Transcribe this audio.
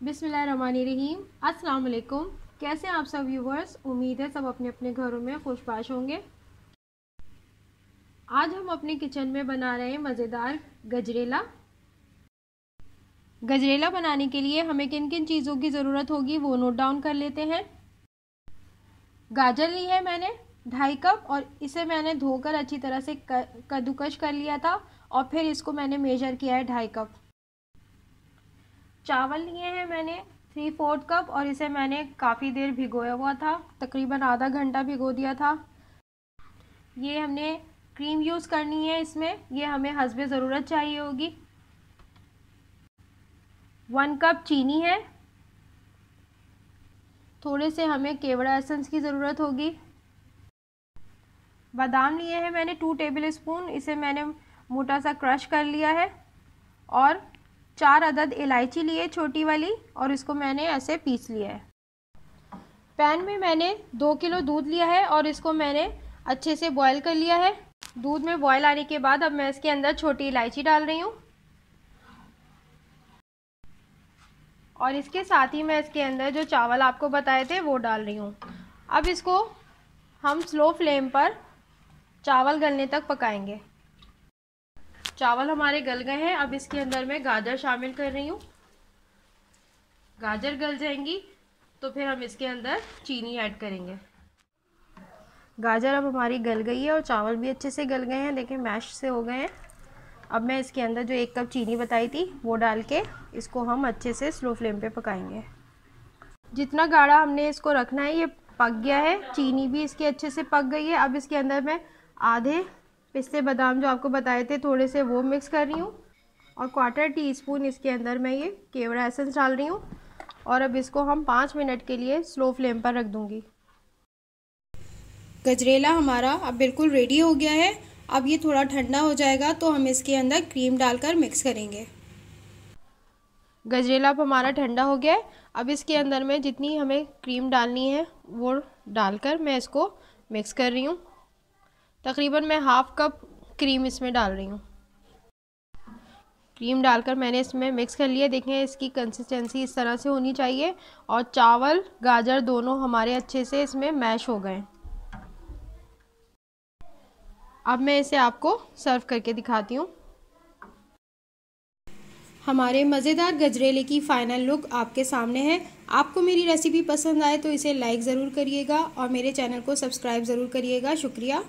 बिसमीम अस्सलाम वालेकुम कैसे आप सब व्यूवर्स उम्मीद है सब अपने अपने घरों में खुशबाश होंगे। आज हम अपने किचन में बना रहे हैं मज़ेदार गजरेला। गजरेला बनाने के लिए हमें किन किन चीज़ों की ज़रूरत होगी वो नोट डाउन कर लेते हैं। गाजर ली है मैंने ढाई कप और इसे मैंने धोकर अच्छी तरह से कद्दूकश कर लिया था और फिर इसको मैंने मेजर किया है ढाई कप। चावल लिए हैं मैंने थ्री फोर्थ कप और इसे मैंने काफ़ी देर भिगोया हुआ था, तकरीबन आधा घंटा भिगो दिया था। ये हमने क्रीम यूज़ करनी है इसमें, ये हमें हसबे ज़रूरत चाहिए होगी। वन कप चीनी है। थोड़े से हमें केवड़ा एसेंस की ज़रूरत होगी। बादाम लिए हैं मैंने टू टेबल स्पून इसे मैंने मोटा सा क्रश कर लिया है। और चार अदद इलायची लिए छोटी वाली और इसको मैंने ऐसे पीस लिया है। पैन में मैंने दो किलो दूध लिया है और इसको मैंने अच्छे से बॉईल कर लिया है। दूध में बॉयल आने के बाद अब मैं इसके अंदर छोटी इलायची डाल रही हूँ। और इसके साथ ही मैं इसके अंदर जो चावल आपको बताए थे वो डाल रही हूँ। अब इसको हम स्लो फ्लेम पर चावल गलने तक पकाएँगे। चावल हमारे गल गए हैं, अब इसके अंदर मैं गाजर शामिल कर रही हूँ। गाजर गल जाएँगी तो फिर हम इसके अंदर चीनी ऐड करेंगे। गाजर अब हमारी गल गई है और चावल भी अच्छे से गल गए हैं, देखिए मैश से हो गए हैं। अब मैं इसके अंदर जो एक कप चीनी बताई थी, वो डाल के इसको हम अच्छे से स्लो फ्लेम पे पकाएँगे। जितना गाढ़ा हमने इसको रखना है, ये पक गया है, चीनी भी इसकी अच्छे से पक गई है। अब इसके अंदर मैं आधे पिस्ते बादाम जो आपको बताए थे, थोड़े से वो मिक्स कर रही हूँ। और क्वार्टर टी स्पून इसके अंदर मैं ये केवड़ा एसेंस डाल रही हूँ। और अब इसको हम पाँच मिनट के लिए स्लो फ्लेम पर रख दूँगी। गजरेला हमारा अब बिल्कुल रेडी हो गया है। अब ये थोड़ा ठंडा हो जाएगा तो हम इसके अंदर क्रीम डालकर मिक्स करेंगे। गजरेला अब हमारा ठंडा हो गया है। अब इसके अंदर में जितनी हमें क्रीम डालनी है, वो डालकर मैं इसको मिक्स कर रही हूँ। तकरीबन मैं हाफ़ कप क्रीम इसमें डाल रही हूँ। क्रीम डालकर मैंने इसमें मिक्स कर लिया। देखें, इसकी कंसिस्टेंसी इस तरह से होनी चाहिए और चावल, गाजर दोनों हमारे अच्छे से इसमें मैश हो गए। अब मैं इसे आपको सर्व करके दिखाती हूँ। हमारे मज़ेदार गजरेले की फ़ाइनल लुक आपके सामने है। आपको मेरी रेसिपी पसंद आए तो इसे लाइक ज़रूर करिएगा और मेरे चैनल को सब्सक्राइब ज़रूर करिएगा। शुक्रिया।